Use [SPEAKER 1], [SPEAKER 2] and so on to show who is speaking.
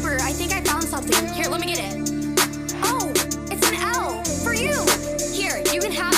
[SPEAKER 1] Pepper, I think I found something. Here, let me get it. Oh, it's an L for you. Here, you can have